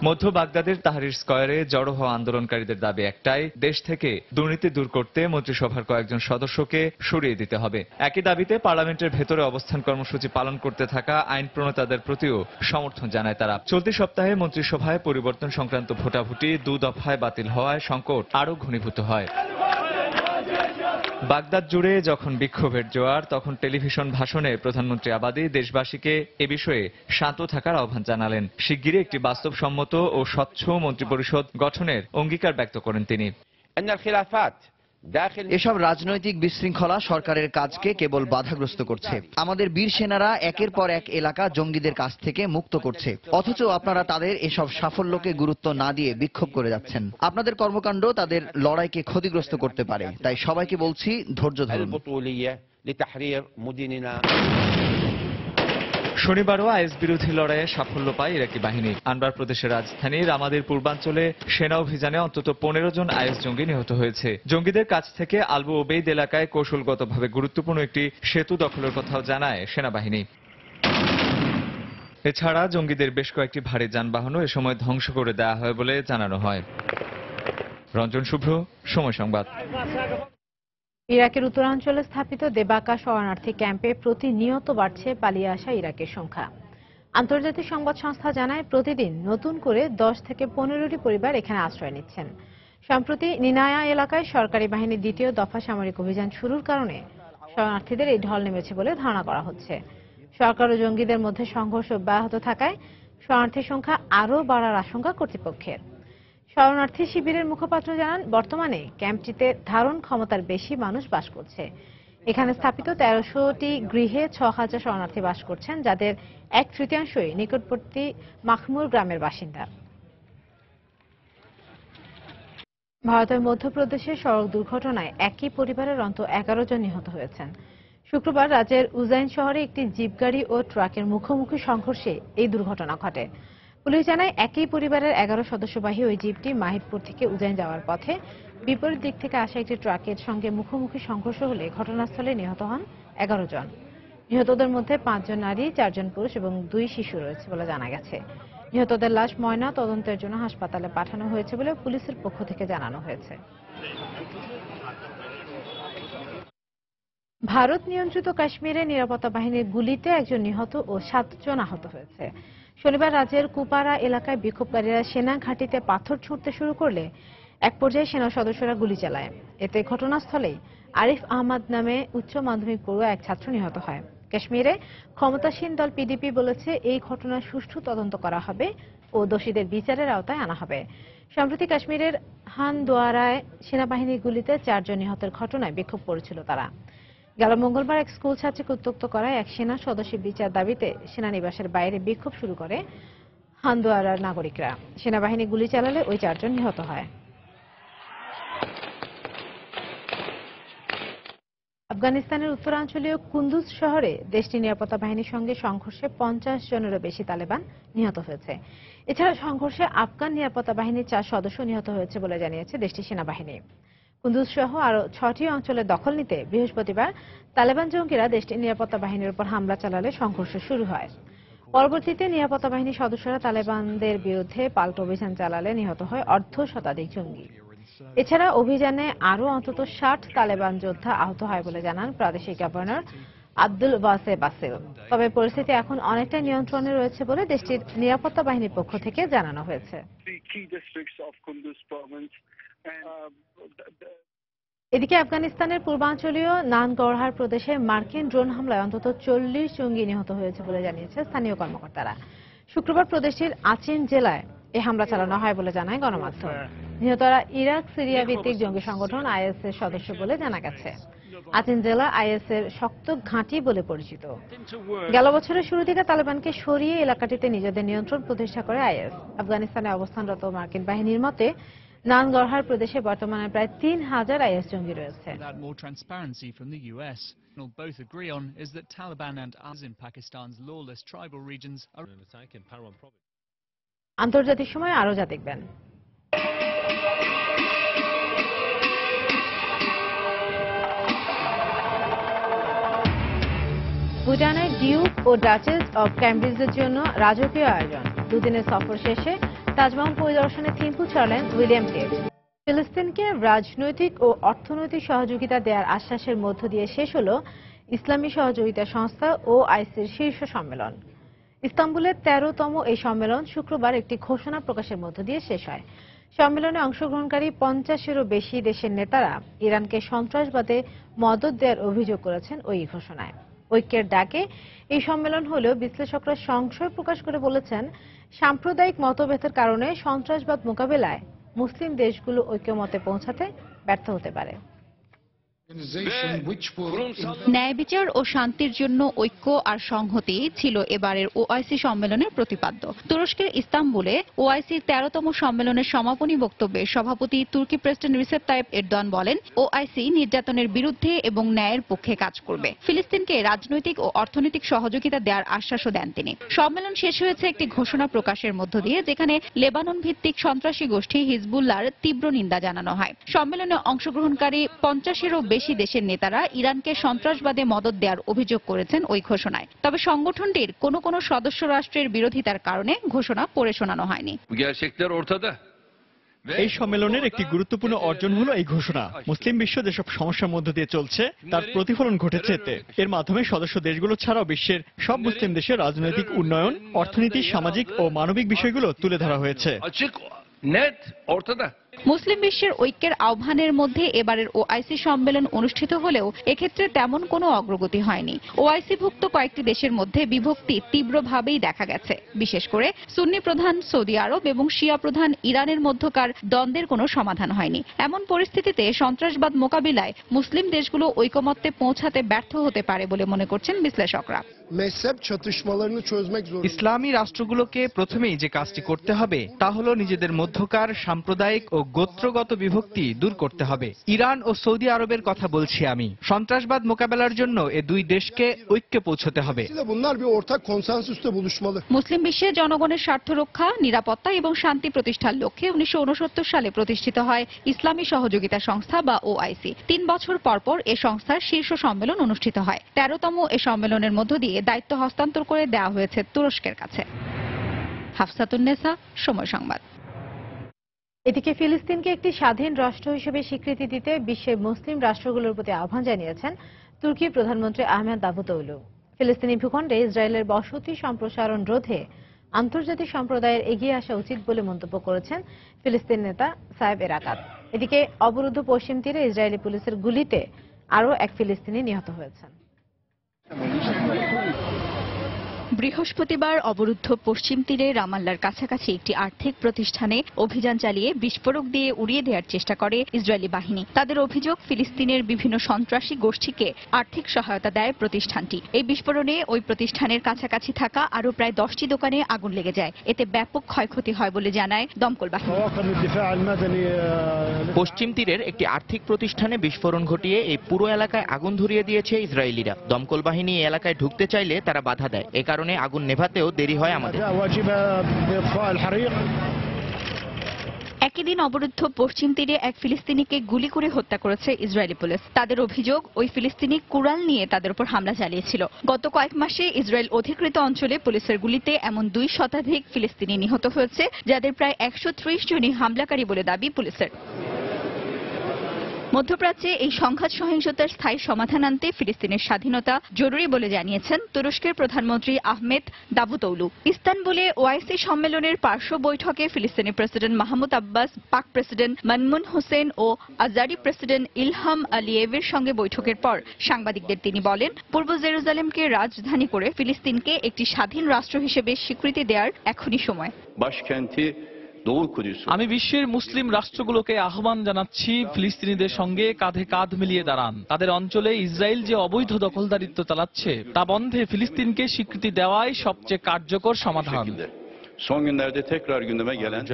মধ্য বাগদাদের তাহারির স্কয়ারে জড়ো হওয়া আন্দোলনকারীদের দাবি একটাই, দেশ থেকে দুর্নীতি দূর করতে মন্ত্রিসভার কয়েকজন সদস্যকে সরিয়ে দিতে হবে। একই দাবিতে পার্লামেন্টের ভেতরে অবস্থান কর্মসূচি পালন করতে থাকা আইন প্রণেতাদের প্রতিও সমর্থন জানায় তারা। চলতি সপ্তাহে মন্ত্রিসভায় পরিবর্তন সংক্রান্ত ভোটাভুটি দু দফায় বাতিল হওয়ায় সংকট আরও ঘনীভূত হয়। বাগদাদ জুড়ে যখন বিক্ষোভের জোয়ার, তখন টেলিভিশন ভাষণে প্রধানমন্ত্রী আবাদি দেশবাসীকে এ বিষয়ে শান্ত থাকার আহ্বান জানালেন। শিগগিরই একটি বাস্তবসম্মত ও স্বচ্ছ মন্ত্রিপরিষদ গঠনের অঙ্গীকার ব্যক্ত করেন তিনি। এসব রাজনৈতিক বিশৃঙ্খলা সরকারের কাজকে কেবল বাধাগ্রস্ত করছে। আমাদের বীর সেনারা একের পর এক এলাকা জঙ্গিদের কাছ থেকে মুক্ত করছে। অথচ আপনারা তাদের এসব সাফল্যকে গুরুত্ব না দিয়ে বিক্ষোভ করে যাচ্ছেন। আপনাদের কর্মকাণ্ড তাদের লড়াইকে ক্ষতিগ্রস্ত করতে পারে। তাই সবাইকে বলছি ধৈর্য ধরুন। শনিবারও আইএস বিরোধী লড়াইয়ে সাফল্য পায় ইরাকি বাহিনী। আনবার প্রদেশের রাজধানীর আমাদের পূর্বাঞ্চলে সেনা অভিযানে অন্তত পনেরো জন আইএস জঙ্গি নিহত হয়েছে। জঙ্গিদের কাছ থেকে আলবু ওবেইদ এলাকায় কৌশলগতভাবে গুরুত্বপূর্ণ একটি সেতু দখলের কথাও জানায় সেনাবাহিনী। এছাড়া জঙ্গিদের বেশ কয়েকটি ভারী যানবাহনও এ সময় ধ্বংস করে দেওয়া হয় বলে জানানো হয়। রঞ্জন শুভ্র, সময় সংবাদ। ইরাকের উত্তরাঞ্চলে স্থাপিত দেবাকা শরণার্থী ক্যাম্পে প্রতিনিয়ত বাড়ছে পালিয়ে আসা ইরাকের সংখ্যা। আন্তর্জাতিক সংবাদ সংস্থা জানায়, প্রতিদিন নতুন করে দশ থেকে পনেরোটি পরিবার এখানে আশ্রয় নিচ্ছেন। সম্প্রতি নিনায়া এলাকায় সরকারি বাহিনীর দ্বিতীয় দফা সামরিক অভিযান শুরুর কারণে শরণার্থীদের এই ঢল নেমেছে বলে ধারণা করা হচ্ছে। সরকার ও জঙ্গিদের মধ্যে সংঘর্ষ অব্যাহত থাকায় শরণার্থীর সংখ্যা আরও বাড়ার আশঙ্কা কর্তৃপক্ষের। শরণার্থী শিবিরের মুখপাত্র জানান, বর্তমানে ক্যাম্পটিতে ধারণ ক্ষমতার বেশি মানুষ বাস করছে। এখানে স্থাপিত তেরোশোটি গৃহে ছ হাজার শরণার্থী বাস করছেন, যাদের এক তৃতীয়াংশই নিকটবর্তী মাখমুর গ্রামের বাসিন্দা। ভারতের মধ্যপ্রদেশে সড়ক দুর্ঘটনায় একই পরিবারের অন্ত এগারো জন নিহত হয়েছেন। শুক্রবার রাজ্যের উজাইন শহরে একটি জিপ গাড়ি ও ট্রাকের মুখোমুখি সংঘর্ষে এই দুর্ঘটনা ঘটে। পুলিশ জানায়, একই পরিবারের এগারো সদস্যবাহী ওই জিপটি মাহিদপুর থেকে উজাইন যাওয়ার পথে বিপরীত দিক থেকে আসা একটি ট্রাকের সঙ্গে মুখোমুখি সংঘর্ষ হলে ঘটনাস্থলে নিহত হন এগারো জন। নিহতদের মধ্যে পাঁচজন নারী, চারজন পুরুষ এবং দুই শিশু রয়েছে বলে জানা গেছে। নিহতদের লাশ ময়না তদন্তের জন্য হাসপাতালে পাঠানো হয়েছে বলে পুলিশের পক্ষ থেকে জানানো হয়েছে। ভারত নিয়ন্ত্রিত কাশ্মীরে নিরাপত্তা বাহিনীর গুলিতে একজন নিহত ও সাতজন আহত হয়েছে। শনিবার রাজ্যের কুপারা এলাকায় বিক্ষোভকারীরা সেনা ঘাঁটিতে পাথর ছুঁড়তে শুরু করলে এক পর্যায়ে সেনা সদস্যরা গুলি চালায়। এতে ঘটনাস্থলেই আরিফ আহমদ নামে উচ্চ মাধ্যমিক পড়ুয়া এক ছাত্র নিহত হয়। কাশ্মীরে ক্ষমতাসীন দল পিডিপি বলেছে, এই ঘটনার সুষ্ঠু তদন্ত করা হবে ও দোষীদের বিচারের আওতায় আনা হবে। সম্প্রতি কাশ্মীরের হানদোয়ারায় সেনাবাহিনীর গুলিতে চারজন নিহতের ঘটনায় বিক্ষোভ করেছিল তারা। গেল মঙ্গলবার এক স্কুল ছাত্রীকে উত্তক্ত করায় এক সেনা সদস্যের বিচার দাবিতে সেনানিবাসের বাইরে বিক্ষোভ শুরু করে হান্দোয়ারার নাগরিকরা। সেনাবাহিনী গুলি চালালে ওই চারজন নিহত হয়। আফগানিস্তানের উত্তরাঞ্চলীয় কুন্দুজ শহরে দেশটির নিরাপত্তা বাহিনীর সঙ্গে সংঘর্ষে পঞ্চাশ জনেরও বেশি তালেবান নিহত হয়েছে। এছাড়া সংঘর্ষে আফগান নিরাপত্তা বাহিনীর চার সদস্য নিহত হয়েছে বলে জানিয়েছে দেশটির সেনাবাহিনী। কুন্দুজ সহ আরও ছটি অঞ্চলে দখল নিতে বৃহস্পতিবার তালেবান জঙ্গিরা দেশটির নিরাপত্তা বাহিনীর উপর হামলা চালালে সংঘর্ষ শুরু হয়। পরবর্তীতে নিরাপত্তা বাহিনীর সদস্যরা তালেবানদের বিরুদ্ধে পাল্টা অভিযান চালালে নিহত হয় অর্ধ শতাধিক জঙ্গি। এছাড়া অভিযানে আরও অন্তত ষাট তালেবান যোদ্ধা আহত হয় বলে জানান প্রাদেশিক গভর্নর আব্দুল ওয়াসে বাসিল তবে পরিস্থিতি এখন অনেকটা নিয়ন্ত্রণে রয়েছে বলে দেশটির নিরাপত্তা বাহিনীর পক্ষ থেকে জানানো হয়েছে। এদিকে আফগানিস্তানের পূর্বাঞ্চলীয় নানগড়হার প্রদেশে মার্কিন ড্রোন হামলায় অন্তত চল্লিশ জঙ্গি নিহত হয়েছে বলে জানিয়েছে স্থানীয় কর্মকর্তারা। শুক্রবার প্রদেশটির আচিন জেলায় এই হামলা চালানো হয় বলে জানায় গণমাধ্যম। নিহতরা ইরাক সিরিয়া ভিত্তিক জঙ্গি সংগঠন আইএস এর সদস্য বলে জানা গেছে। আচিন জেলা আইএস এর শক্ত ঘাঁটি বলে পরিচিত। গেল বছরের শুরু থেকে তালেবানকে সরিয়ে এলাকাটিতে নিজেদের নিয়ন্ত্রণ প্রতিষ্ঠা করে আইএস। আফগানিস্তানে অবস্থানরত মার্কিন বাহিনীর মতে নানগড়হার প্রদেশে বর্তমানে প্রায় তিন হাজার আইএস জঙ্গি রয়েছে US. Both agree on is that Taliban and others in Pakistan's lawless tribal regions are an attack in Parwan province. আন্তর্জাতিক সময় আরও যা দেখবেন ভুটানের ডিউক ও ডাচেস অব ক্যামব্রিজের জন্য রাজকীয় আয়োজন দুদিনের সফর শেষে তাজমহল পরিদর্শনে থিম্পু ছাড়লেন উইলিয়াম টেট ফিলিস্তিনকে রাজনৈতিক ও অর্থনৈতিক সহযোগিতা দেওয়ার আশ্বাসের মধ্য দিয়ে শেষ হল ইসলামী সহযোগিতা সংস্থা ও আইসির শীর্ষ সম্মেলন। ইস্তাম্বুলের তেরোতম এই সম্মেলন শুক্রবার একটি ঘোষণা প্রকাশের মধ্য দিয়ে শেষ হয়। সম্মেলনে অংশগ্রহণকারী পঞ্চাশেরও বেশি দেশের নেতারা ইরানকে সন্ত্রাসবাদে মদত দেওয়ার অভিযোগ করেছেন ওই ঘোষণায়। ঐক্যের ডাকে এই সম্মেলন হলেও বিশ্লেষকরা সংশয় প্রকাশ করে বলেছেন সাম্প্রদায়িক মতভেদের কারণে সন্ত্রাসবাদ মোকাবেলায় মুসলিম দেশগুলো ঐক্যমতে পৌঁছাতে ব্যর্থ হতে পারে। ন্যায় বিচার ও শান্তির জন্য ঐক্য আর সংহতি ছিল এবারের ওআইসি সম্মেলনের প্রতিপাদ্য। তুরস্কের ইস্তাম্বুলে ওআইসির তেরোতম সম্মেলনের সমাপনী বক্তব্যে সভাপতি তুর্কি প্রেসিডেন্ট রিসেপ তাইপ এরদোয়ান বলেন ওআইসি নির্যাতনের বিরুদ্ধে এবং ন্যায়ের পক্ষে কাজ করবে। ফিলিস্তিনকে রাজনৈতিক ও অর্থনৈতিক সহযোগিতা দেওয়ার আশ্বাসও দেন তিনি। সম্মেলন শেষ হয়েছে একটি ঘোষণা প্রকাশের মধ্য দিয়ে যেখানে লেবানন ভিত্তিক সন্ত্রাসী গোষ্ঠী হিজবুল্লার তীব্র নিন্দা জানানো হয়। সম্মেলনে অংশগ্রহণকারী পঞ্চাশেরও বেশি দেশের নেতারা ইরানকে সন্ত্রাসবাদে মদত দেওয়ার অভিযোগ করেছেন ওই ঘোষণায়। তবে সংগঠনটির কোনো কোনো সদস্য রাষ্ট্রের বিরোধিতার কারণে ঘোষণা পড়ে শোনানো হয়নি। এই সম্মেলনের একটি গুরুত্বপূর্ণ অর্জন হলো এই ঘোষণা। মুসলিম বিশ্ব যেসব সমস্যার মধ্য দিয়ে চলছে তার প্রতিফলন ঘটেছে এতে। এর মাধ্যমে সদস্য দেশগুলো ছাড়াও বিশ্বের সব মুসলিম দেশের রাজনৈতিক উন্নয়ন অর্থনীতি সামাজিক ও মানবিক বিষয়গুলো তুলে ধরা হয়েছে. মুসলিম বিশ্বের ঐক্যের আহ্বানের মধ্যে এবারের ওআইসি সম্মেলন অনুষ্ঠিত হলেও এক্ষেত্রে তেমন কোনো অগ্রগতি হয়নি। ওআইসিভুক্ত কয়েকটি দেশের মধ্যে বিভক্তি তীব্রভাবেই দেখা গেছে। বিশেষ করে সুন্নি প্রধান সৌদি আরব এবং শিয়া প্রধান ইরানের মধ্যকার দ্বন্দ্বের কোনো সমাধান হয়নি। এমন পরিস্থিতিতে সন্ত্রাসবাদ মোকাবিলায় মুসলিম দেশগুলো ঐকমত্যে পৌঁছাতে ব্যর্থ হতে পারে বলে মনে করছেন বিশ্লেষকরা। Mezhep çatışmalarını çözmek zorunda. ইসলামী রাষ্ট্রগুলোকে প্রথমেই যে কাজটি করতে হবে তা হলো নিজেদের মধ্যকার সাম্প্রদায়িক ও গোত্রগত বিভক্তি দূর করতে হবে। ইরান ও সৌদি আরবের কথা বলছি আমি। সন্ত্রাসবাদ মোকাবেলার জন্য এ দুই দেশকে ঐক্যে পৌঁছতে হবে. মুসলিম বিশ্বে জনগণের স্বার্থ রক্ষা নিরাপত্তা এবং শান্তি প্রতিষ্ঠার লক্ষ্যে উনিশশো উনসত্তর সালে প্রতিষ্ঠিত হয় ইসলামী সহযোগিতা সংস্থা বা ওআইসি। তিন বছর পর পর এ সংস্থার শীর্ষ সম্মেলন অনুষ্ঠিত হয়। তেরোতম এ সম্মেলনের মধ্য দিয়ে দায়িত্ব হস্তান্তর করে দেওয়া হয়েছে তুরস্কের কাছে। হাফসাতুন্নেসা সময় সংবাদ। এদিকে ফিলিস্তিনকে একটি স্বাধীন রাষ্ট্র হিসেবে স্বীকৃতি দিতে বিশ্বের মুসলিম রাষ্ট্রগুলোর প্রতি আহ্বান জানিয়েছেন তুর্কির প্রধানমন্ত্রী আহমেদ দাভুতৌলু ফিলিস্তিনি ভূখণ্ডে ইসরায়েলের বসতি সম্প্রসারণ রোধে আন্তর্জাতিক সম্প্রদায়ের এগিয়ে আসা উচিত বলে মন্তব্য করেছেন ফিলিস্তিন নেতা সাহেব এরাকাত। এদিকে অবরুদ্ধ পশ্চিম তীরে ইসরায়েলি পুলিশের গুলিতে আরও এক ফিলিস্তিনি নিহত হয়েছেন। বৃহস্পতিবার অবরুদ্ধ পশ্চিম তীরে রামাল্লার কাছাকাছি একটি আর্থিক প্রতিষ্ঠানে অভিযান চালিয়ে বিস্ফোরক দিয়ে উড়িয়ে দেওয়ার চেষ্টা করে ইসরায়েলি বাহিনী। তাদের অভিযোগ, ফিলিস্তিনের বিভিন্ন সন্ত্রাসী গোষ্ঠীকে আর্থিক সহায়তা দেয় প্রতিষ্ঠানটি। এই বিস্ফোরণে ওই প্রতিষ্ঠানের কাছাকাছি থাকা আরও প্রায় দশটি দোকানে আগুন লেগে যায়। এতে ব্যাপক ক্ষয়ক্ষতি হয় বলে জানায় দমকল বাহিনী। পশ্চিম তীরের একটি আর্থিক প্রতিষ্ঠানে বিস্ফোরণ ঘটিয়ে এই পুরো এলাকায় আগুন ধরিয়ে দিয়েছে ইসরায়েলিরা। দমকল বাহিনী এলাকায় ঢুকতে চাইলে তারা বাধা দেয়। কারণে আগুন নেভাতেও দেরি হয় আমাদের। একই দিন অবরুদ্ধ পশ্চিম তীরে এক ফিলিস্তিনিকে গুলি করে হত্যা করেছে ইসরায়েলি পুলিশ। তাদের অভিযোগ ওই ফিলিস্তিনি কুরাল নিয়ে তাদের উপর হামলা চালিয়েছিল। গত কয়েক মাসে ইসরায়েল অধিকৃত অঞ্চলে পুলিশের গুলিতে এমন দুই শতাধিক ফিলিস্তিনি নিহত হয়েছে যাদের প্রায় একশো ত্রিশ জনই হামলাকারী বলে দাবি পুলিশের। মধ্যপ্রাচ্যে এই সংঘাত সহিংসতার স্থায়ী সমাধান আনতে ফিলিস্তিনের স্বাধীনতা জরুরি বলে জানিয়েছেন তুরস্কের প্রধানমন্ত্রী আহমেদ দাভুতৌলু ইস্তানবুলে ওআইসি সম্মেলনের পার্শ্ব বৈঠকে ফিলিস্তিনি president Mahmoud Abbas, Pak president Mamnoon Hussain ও আজারি প্রেসিডেন্ট ইলহাম আলিয়েভের সঙ্গে বৈঠকের পর সাংবাদিকদের তিনি বলেন, পূর্ব জেরুজালেমকে রাজধানী করে ফিলিস্তিনকে একটি স্বাধীন রাষ্ট্র হিসেবে স্বীকৃতি দেওয়ার এখনই সময়। আমি বিশ্বের মুসলিম রাষ্ট্রগুলোকে আহ্বান জানাচ্ছি ফিলিস্তিনিদের সঙ্গে কাঁধে কাঁধ মিলিয়ে দাঁড়ান। তাদের অঞ্চলে ইসরায়েল যে অবৈধ দখলদারিত্ব চালাচ্ছে তা বন্ধে ফিলিস্তিনকে স্বীকৃতি দেওয়াই সবচেয়ে কার্যকর সমাধান। Son günlerde tekrar gündeme gelen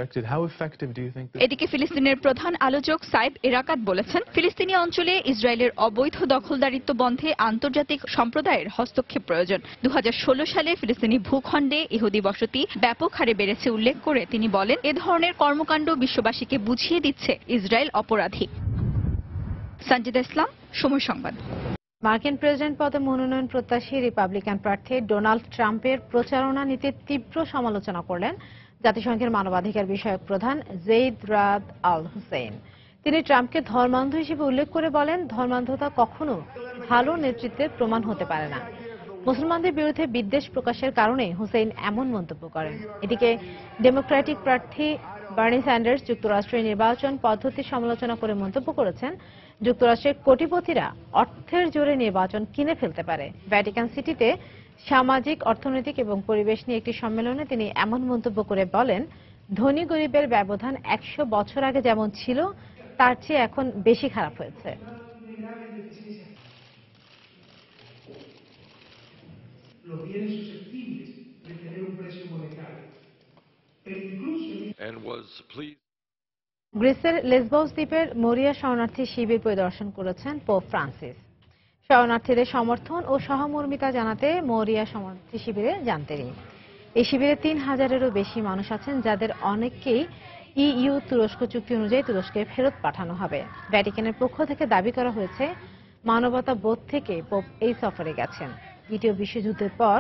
এদিকে ফিলিস্তিনের প্রধান আলোচক সাইব এরাকাত বলেছেন ফিলিস্তিনি অঞ্চলে ইসরায়েলের অবৈধ দখলদারিত্ব বন্ধে আন্তর্জাতিক সম্প্রদায়ের হস্তক্ষেপ প্রয়োজন। দু হাজার ষোলো সালে ফিলিস্তিনি ভূখণ্ডে ইহুদি বসতি ব্যাপক হারে বেড়েছে উল্লেখ করে তিনি বলেন এ ধরনের কর্মকাণ্ড বিশ্ববাসীকে বুঝিয়ে দিচ্ছে ইসরায়েল অপরাধী। সঞ্জিদা ইসলাম সময় সংবাদ। মার্কিন প্রেসিডেন্ট পদে মনোনয়ন প্রত্যাশী রিপাবলিকান প্রার্থী ডোনাল্ড ট্রাম্পের প্রচারণা নীতির তীব্র সমালোচনা করলেন জাতিসংঘের মানবাধিকার বিষয়ক প্রধান জেইদ রাদ আল হুসেইন। তিনি ট্রাম্পকে ধর্মান্ধ হিসেবে উল্লেখ করে বলেন, ধর্মান্ধতা কখনো ভালো নেতৃত্বের প্রমাণ হতে পারে না। মুসলমানদের বিরুদ্ধে বিদ্বেষ প্রকাশের কারণে হুসেইন এমন মন্তব্য করেন। এদিকে ডেমোক্রেটিক প্রার্থী বার্নি স্যান্ডার্স যুক্তরাষ্ট্রের নির্বাচন পদ্ধতির সমালোচনা করে মন্তব্য করেছেন যুক্তরাষ্ট্রের কোটিপতিরা অর্থের জোরে নির্বাচন কিনে ফেলতে পারে। ভ্যাটিকান সিটিতে সামাজিক অর্থনৈতিক এবং পরিবেশ নিয়ে একটি সম্মেলনে তিনি এমন মন্তব্য করে বলেন ধনী গরিবের ব্যবধান একশো বছর আগে যেমন ছিল তার চেয়ে এখন বেশি খারাপ হয়েছে। Incluso and was pleased গ্রিসের লেসবস দ্বীপের মরিয়া শরণার্থী শিবির পরিদর্শন করেছেন পোপ ফ্রান্সিস। শরণার্থীদের সমর্থন ও সহমর্মিতা জানাতে মরিয়া শরণার্থী শিবিরে যান তিনি। এই শিবিরে তিন হাজারেরও বেশি মানুষ আছেন যাদের অনেককেই ইইউ তুরস্ক চুক্তি অনুযায়ী তুরস্কে ফেরত পাঠানো হবে। ভ্যাটিকানের পক্ষ থেকে দাবি করা হয়েছে, মানবতা বোধ থেকে পোপ এই সফরে গেছেন। দ্বিতীয় বিশ্বযুদ্ধের পর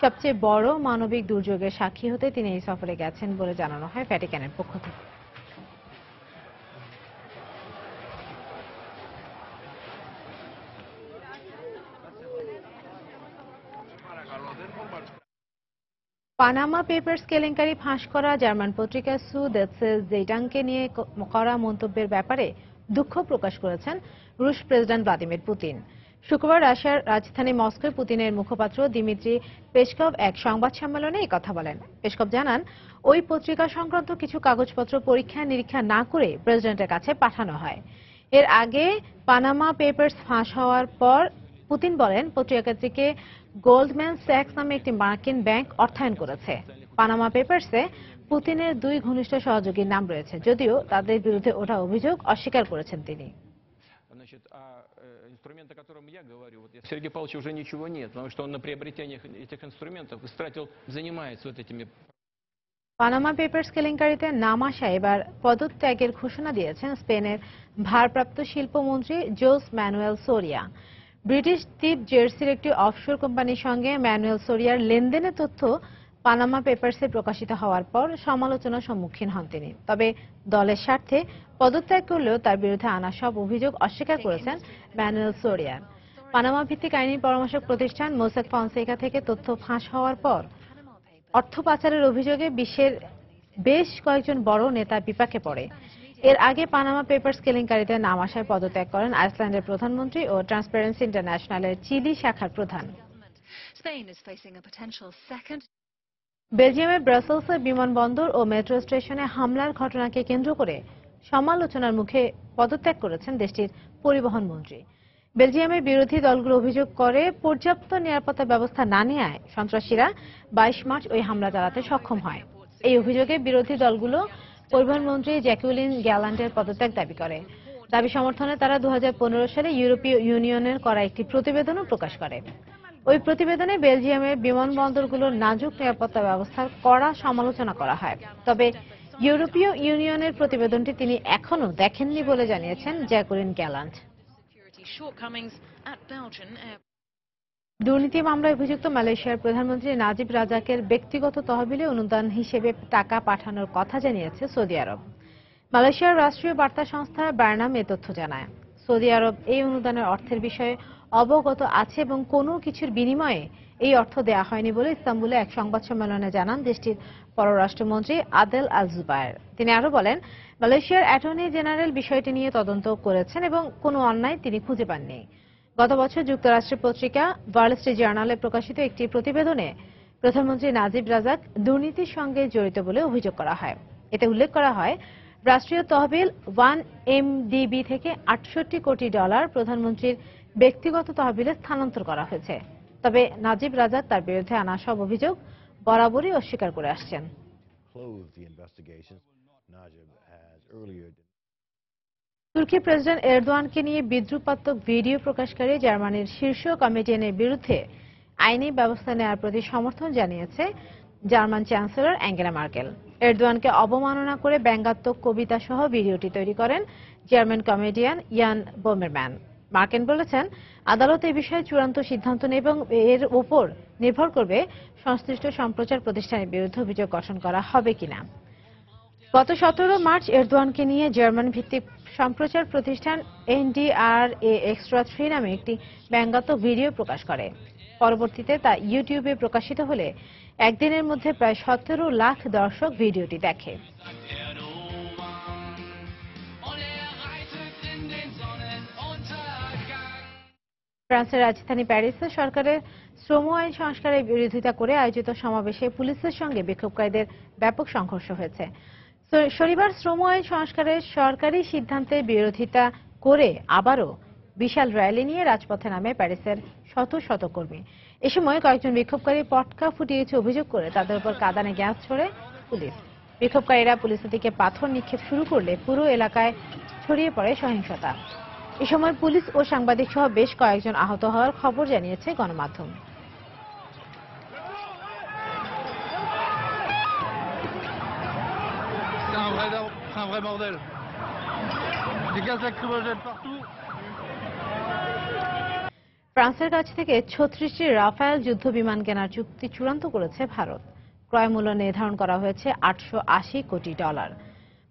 সবচেয়ে বড় মানবিক দুর্যোগের সাক্ষী হতে তিনি এই সফরে গেছেন বলে জানানো হয় ভ্যাটিকানের পক্ষ থেকে। পানামা পেপারস কেলেঙ্কারি ফাঁস করা জার্মান পত্রিকা সু জেটাংকে নিয়ে করা মন্তব্যের ব্যাপারে দুঃখ প্রকাশ করেছেন রুশ প্রেসিডেন্ট ভ্লাদিমির পুতিন। শুক্রবার রাশিয়ার রাজধানী মস্কোয় পুতিনের মুখপাত্র দিমিত্রি পেশকভ এক সংবাদ সম্মেলনে এই কথা বলেন। পেসকভ জানান, ওই পত্রিকা সংক্রান্ত কিছু কাগজপত্র পরীক্ষা নিরীক্ষা না করে প্রেসিডেন্টের কাছে পাঠানো হয়। এর আগে পানামা পেপার্স ফাঁস হওয়ার পর পুতিন বলেন পত্রিকাটিকে গোল্ডম্যান স্যাক্স নামে একটি মার্কিন ব্যাংক অর্থায়ন করেছে পানামা পেপারসে পুতিনের দুই ঘনিষ্ঠ সহযোগীর নাম রয়েছে যদিও তাদের বিরুদ্ধে ওঠা অভিযোগ অস্বীকার করেছেন তিনি Значит, а э, инструменты, о котором я говорю, вот у Сергея Павловича уже ничего нет, потому что он на приобретение этих инструментов истратил, занимается вот этими পানামা পেপারস কেলেঙ্কারিতে নাম আসা এবার পদত্যাগের ঘোষণা দিয়েছেন স্পেনের ভারপ্রাপ্ত শিল্পমন্ত্রী জোস ম্যানুয়েল সোরিয়া ব্রিটিশ দ্বীপ জেরসির একটি অফশোর কোম্পানির সঙ্গে ম্যানুয়েল সোরিয়ার লেনদেনের তথ্য পানামা পেপারসে প্রকাশিত হওয়ার পর সমালোচনার সম্মুখীন হন তিনি। তবে দলের স্বার্থে পদত্যাগ করলেও তার বিরুদ্ধে আনা সব অভিযোগ অস্বীকার করেছেন ম্যানুয়েল সোরিয়া। পানামা ভিত্তিক আইনি পরামর্শক প্রতিষ্ঠান মোসাক ফনসেকা থেকে তথ্য ফাঁস হওয়ার পর অর্থ পাচারের অভিযোগে বিশ্বের বেশ কয়েকজন বড় নেতা বিপাকে পড়ে। এর আগে পানামা পেপারস কেলেঙ্কারিতে নাম আসায় পদত্যাগ করেন আইসল্যান্ডের প্রধানমন্ত্রী ও ট্রান্সপারেন্সি ইন্টারন্যাশনালের চিলি শাখার প্রধান। বেলজিয়ামের ব্রাসেলসের বিমানবন্দর ও মেট্রো স্টেশনে হামলার ঘটনাকে কেন্দ্র করে সমালোচনার মুখে পদত্যাগ করেছেন দেশটির পরিবহন মন্ত্রী। বেলজিয়ামের বিরোধী দলগুলো অভিযোগ করে পর্যাপ্ত নিরাপত্তা ব্যবস্থা না নেওয়ায় সন্ত্রাসীরা বাইশ মার্চ ওই হামলা চালাতে সক্ষম হয়। এই অভিযোগে বিরোধী দলগুলো পরিবহন মন্ত্রী জ্যাকুলিন গ্যালান্টের পদত্যাগ দাবি করে। দাবি সমর্থনে তারা দু সালে ইউরোপীয় ইউনিয়নের করা একটি প্রতিবেদনও প্রকাশ করে। ওই প্রতিবেদনে বেলজিয়ামের বিমানবন্দরগুলোর নাজুক নিরাপত্তা ব্যবস্থার কড়া সমালোচনা করা হয়। তবে ইউরোপীয় ইউনিয়নের প্রতিবেদনটি তিনি এখনও দেখেননি বলে জানিয়েছেন জ্যাকুলিন গ্যালান্ট। দুর্নীতি মামলায় অভিযুক্ত মালয়েশিয়ার প্রধানমন্ত্রী নাজিব রাজাকের ব্যক্তিগত তহবিলে অনুদান হিসেবে টাকা পাঠানোর কথা জানিয়েছে সৌদি আরব। মালয়েশিয়ার রাষ্ট্রীয় বার্তা সংস্থা বার্নাম এ তথ্য জানায়। সৌদি আরব এই অনুদানের অর্থের বিষয়ে অবগত আছে এবং কোনো কিছুর বিনিময়ে এই অর্থ দেয়া হয়নি বলে ইস্তাম্বুলে এক সংবাদ সম্মেলনে জানান দেশটির পররাষ্ট্রমন্ত্রী আদেল আল জুবায়ের। তিনি আরও বলেন, মালয়েশিয়ার অ্যাটর্নি জেনারেল বিষয়টি নিয়ে তদন্ত করেছেন এবং কোনো অন্যায় তিনি খুঁজে পাননি। গত বছর যুক্তরাষ্ট্রের পত্রিকা ওয়াল স্ট্রিট জার্নালে প্রকাশিত একটি প্রতিবেদনে প্রধানমন্ত্রী নাজিব রাজাক দুর্নীতির সঙ্গে জড়িত বলে অভিযোগ করা হয়। এতে উল্লেখ করা হয়, রাষ্ট্রীয় তহবিল ওয়ান এমডিবি থেকে আটষট্টি কোটি ডলার প্রধানমন্ত্রীর ব্যক্তিগত তহবিলে স্থানান্তর করা হয়েছে। তবে নাজিব রাজাক তার বিরুদ্ধে আনা সব অভিযোগ বরাবরই অস্বীকার করে আসছেন। তুর্কি প্রেসিডেন্ট এরদোয়ানকে নিয়ে বিদ্রুপাত্মক ভিডিও প্রকাশকারী জার্মানির শীর্ষ কমিটিয়ানের বিরুদ্ধে আইনি ব্যবস্থা নেওয়ার প্রতি সমর্থন জানিয়েছে জার্মান চ্যান্সেলর অ্যাঙ্গেলা মার্কেল এরদোয়ানকে অবমাননা করে ব্যঙ্গাত্মক কবিতা সহ ভিডিওটি তৈরি করেন জার্মান কমেডিয়ান ইয়ান বোমেরম্যান মার্কেন বলেছেন, আদালত এই বিষয়ে চূড়ান্ত সিদ্ধান্ত নেবে এবং এর উপর নির্ভর করবে সংশ্লিষ্ট সম্প্রচার প্রতিষ্ঠানের বিরুদ্ধে অভিযোগ গঠন করা হবে কিনা। গত সতেরো মার্চ এরদোয়ানকে নিয়ে জার্মান ভিত্তিক সম্প্রচার প্রতিষ্ঠান এনডিআর এ এক্সট্রা থ্রি নামে একটি ব্যঙ্গাত্মক ভিডিও প্রকাশ করে। পরবর্তীতে তা ইউটিউবে প্রকাশিত হলে একদিনের মধ্যে প্রায় সতেরো লাখ দর্শক ভিডিওটি দেখে। ফ্রান্সের রাজধানী প্যারিসে সরকারের শ্রম আইন সংস্কারের বিরোধিতা করে আয়োজিত সমাবেশে পুলিশের সঙ্গে বিক্ষোভকারীদের ব্যাপক সংঘর্ষ হয়েছে। শ- শনিবার শ্রম আইন সংস্কারের সরকারি সিদ্ধান্তের বিরোধিতা করে আবারও বিশাল র্যালি নিয়ে রাজপথে নামে প্যারিসের শত শত কর্মী। এ সময় কয়েকজন বিক্ষোভকারী পটকা ফুটিয়েছে অভিযোগ করে তাদের উপর কাঁদানে গ্যাস ছড়ে পুলিশ। বিক্ষোভকারীরা পুলিশের দিকে পাথর নিক্ষেপ শুরু করলে পুরো এলাকায় ছড়িয়ে পড়ে সহিংসতা। এ সময় পুলিশ ও সাংবাদিক সহ বেশ কয়েকজন আহত হওয়ার খবর জানিয়েছে গণমাধ্যম। C'est un vrai, un vrai bordel. Des gaz lacrymogènes partout. ফ্রান্সের কাছ থেকে ছত্রিশটি রাফায়েল যুদ্ধ বিমান কেনার চুক্তি চূড়ান্ত করেছে ভারত। ক্রয় মূল্য নির্ধারণ করা হয়েছে আটশো আশি কোটি ডলার।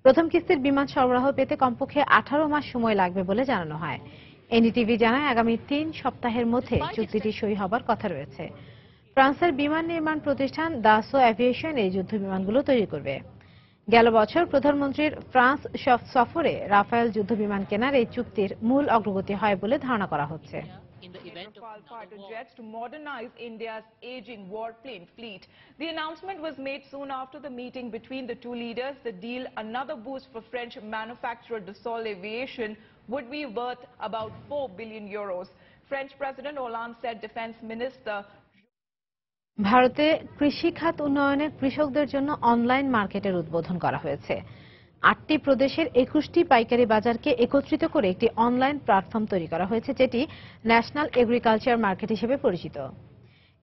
প্রথম কিস্তির বিমান সরবরাহ পেতে কমপক্ষে আঠারো মাস সময় লাগবে বলে জানানো হয়। এনডিটিভি জানায় আগামী তিন সপ্তাহের মধ্যে চুক্তিটি সই হবার কথা রয়েছে। ফ্রান্সের বিমান নির্মাণ প্রতিষ্ঠান দাসো অ্যাভিয়েশন এই যুদ্ধ বিমানগুলো তৈরি করবে। গেল বছর প্রধানমন্ত্রীর ফ্রান্স সফরে রাফায়েল যুদ্ধ বিমান কেনার এই চুক্তির মূল অগ্রগতি হয় বলে ধারণা করা হচ্ছে. The announcement was made soon after the meeting between the two leaders. Deal, another boost for French manufacturer Dassault would be worth about 4 billion euros. French President Hollande said Defense Minister ভারতে কৃষি খাত উন্নয়নে কৃষকদের জন্য online মার্কেটের উদ্বোধন করা হয়েছে। আটটি প্রদেশের একুশটি পাইকারি বাজারকে একত্রিত করে একটি অনলাইন প্ল্যাটফর্ম তৈরি করা হয়েছে, যেটি ন্যাশনাল এগ্রিকালচার মার্কেট হিসেবে পরিচিত।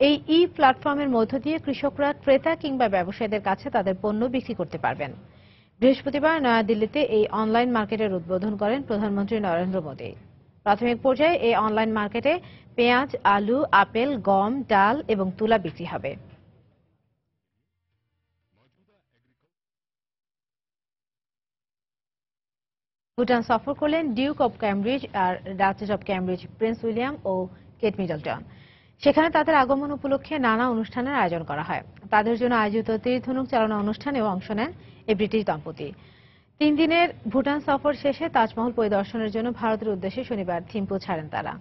এই ই প্ল্যাটফর্মের মধ্য দিয়ে কৃষকরা ক্রেতা কিংবা ব্যবসায়ীদের কাছে তাদের পণ্য বিক্রি করতে পারবেন। বৃহস্পতিবার নয়াদিল্লিতে এই অনলাইন মার্কেটের উদ্বোধন করেন প্রধানমন্ত্রী নরেন্দ্র মোদী। প্রাথমিক পর্যায়ে এই অনলাইন মার্কেটে পেঁয়াজ, আলু, আপেল, গম, ডাল এবং তুলা বিক্রি হবে। ভুটান সফর করলেন Duke of Cambridge R duchess of Cambridge prince William O Kate Middleton সেখানে তাদের আগমন উপলক্ষে নানা অনুষ্ঠানের আয়োজন করা হয়। তাদের জন্য আয়োজিত তীরধনুক চালনা অনুষ্ঠানেও অংশ নেন এই ব্রিটিশ দম্পতি। তিন দিনের ভুটান সফর শেষে তাজমহল পরিদর্শনের জন্য ভারতের উদ্দেশ্যে শনিবার থিম্পু ছাড়েন তারা।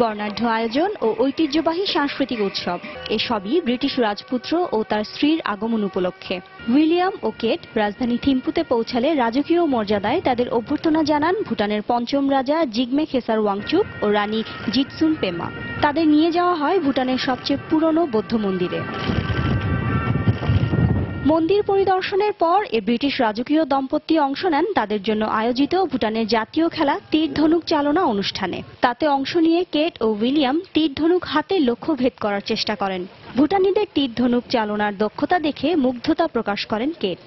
বর্ণাঢ্য আয়োজন ও ঐতিহ্যবাহী সাংস্কৃতিক উৎসব। এসবই ব্রিটিশ রাজপুত্র ও তার স্ত্রীর আগমন উপলক্ষে। উইলিয়াম ও কেট রাজধানী থিম্পুতে পৌঁছালে রাজকীয় মর্যাদায় তাদের অভ্যর্থনা জানান ভুটানের পঞ্চম রাজা জিগমে খেসার ওয়াংচুক ও রানী জিতসুন পেমা। তাদের নিয়ে যাওয়া হয় ভুটানের সবচেয়ে পুরনো বৌদ্ধ মন্দিরে। মন্দির পরিদর্শনের পর এ ব্রিটিশ রাজকীয় দম্পতি অংশ নেন। তাদের জন্য আয়োজিত ভুটানের জাতীয় খেলা তীর ধনুক চালনা অনুষ্ঠানে। তাতে অংশ নিয়ে কেট ও উইলিয়াম তীর ধনুক হাতে লক্ষ্যভেদ করার চেষ্টা করেন। ভুটানিদের তীর ধনুক চালনার দক্ষতা দেখে মুগ্ধতা প্রকাশ করেন কেট।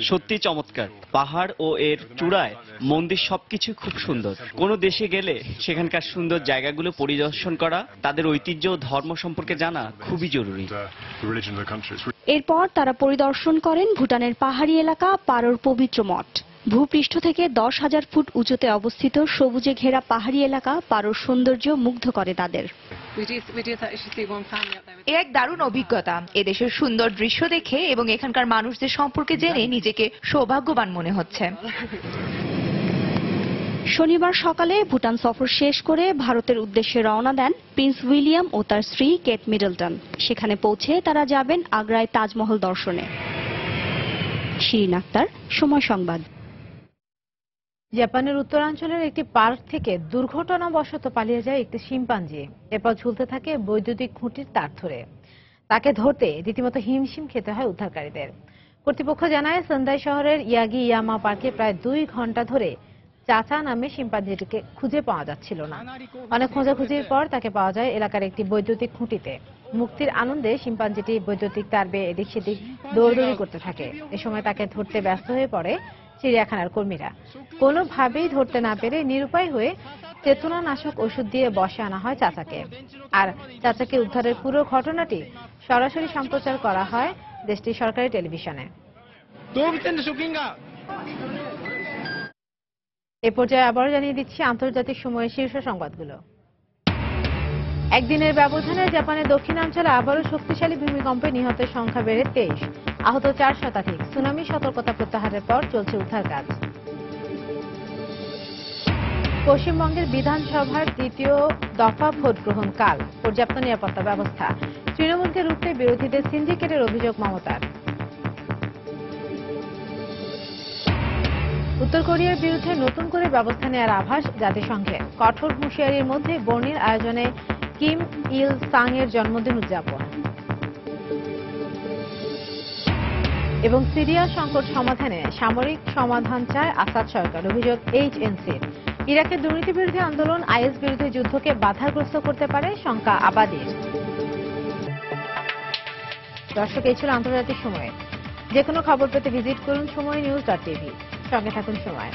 সত্যি চমৎকার। পাহাড় ও এর চূড়ায় মন্দির সবকিছু খুব সুন্দর। কোনো দেশে গেলে সেখানকার সুন্দর জায়গাগুলো পরিদর্শন করা তাদের ঐতিহ্য ও ধর্ম সম্পর্কে জানা খুবই জরুরি। এরপর তারা পরিদর্শন করেন ভুটানের পাহাড়ি এলাকা পারোর পবিত্র মঠ। ভূপৃষ্ঠ থেকে দশ হাজার ফুট উঁচুতে অবস্থিত সবুজে ঘেরা পাহাড়ি এলাকা পারোর সৌন্দর্য মুগ্ধ করে তাদের। এ এক দারুণ অভিজ্ঞতা। এদেশের সুন্দর দৃশ্য দেখে এবং এখানকার মানুষদের সম্পর্কে জেনে নিজেকে সৌভাগ্যবান মনে হচ্ছে। শনিবার সকালে ভুটান সফর শেষ করে ভারতের উদ্দেশ্যে রওনা দেন প্রিন্স উইলিয়াম ও তার স্ত্রী কেট মিডলটন। সেখানে পৌঁছে তারা যাবেন আগ্রায় তাজমহল দর্শনে। শিরিন আক্তার সময় সংবাদ। জাপানের উত্তরাঞ্চলের একটি পার্ক থেকে দুর্ঘটনাবশত পালিয়ে যায় একটি শিম্পাঞ্জি। এরপর ঝুলতে থাকে বৈদ্যুতিক খুঁটির তার ধরে। তাকে ধরতে রীতিমতো হিমশিম খেতে হয় উদ্ধারকারীদের। কর্তৃপক্ষ জানায়, সন্দাই শহরের ইয়াগি ইয়ামা পার্কে প্রায় দুই ঘণ্টা ধরে চাচা নামে শিম্পাঞ্জিটিকে খুঁজে পাওয়া যাচ্ছিল না। অনেক খোঁজাখুঁজির পর তাকে পাওয়া যায় এলাকার একটি বৈদ্যুতিক খুঁটিতে। মুক্তির আনন্দে শিম্পাঞ্জিটি বৈদ্যুতিক তার বেয়ে এদিক সেদিক দৌড়দৌড়ি করতে থাকে। এ সময় তাকে ধরতে ব্যস্ত হয়ে পড়ে চিড়িয়াখানার কর্মীরা। কোনোভাবেই ধরতে না পেরে নিরুপায় হয়ে চেতনানাশক ওষুধ দিয়ে বসে আনা হয় চাচাকে। আর চাচাকে উদ্ধারের পুরো ঘটনাটি সরাসরি সম্প্রচার করা হয় দেশটির সরকারি টেলিভিশনে। এ পর্যায়ে আবারও জানিয়ে দিচ্ছি আন্তর্জাতিক সময়ের শীর্ষ সংবাদগুলো। একদিনের ব্যবধানে জাপানের দক্ষিণাঞ্চলে আবারও শক্তিশালী ভূমিকম্পে নিহতের সংখ্যা বেড়ে তেইশ। আহত চার শতাধিক। সুনামি সতর্কতা প্রত্যাহারের পর চলছে উদ্ধার কাজ। পশ্চিমবঙ্গের বিধানসভার দ্বিতীয় দফা ভোট গ্রহণ কাল। পর্যাপ্ত নিরাপত্তা ব্যবস্থা। তৃণমূলকে রুখতে বিরোধীদের সিন্ডিকেটের অভিযোগ মমতার। উত্তর কোরিয়ার বিরুদ্ধে নতুন করে ব্যবস্থা নেওয়ার আভাস জাতিসংঘে। কঠোর হুঁশিয়ারির মধ্যে বর্ণিল আয়োজনে কিম ইল সাং এর জন্মদিন উদযাপন। এবং সিরিয়া সংকট সমাধানে সামরিক সমাধান চায় আসাদ সরকার। অভিযোগ এইচএনসির ইরাকের দুর্নীতি বিরোধী আন্দোলন আইএস বিরোধী যুদ্ধকে বাধাগ্রস্ত করতে পারে শঙ্কা আবাদের। দর্শক, এই ছিল আন্তর্জাতিক সময়ে। যে কোনো খবর পেতে ভিজিট করুন সময় নিউজ ডট টিভি। সঙ্গে থাকুন সময়।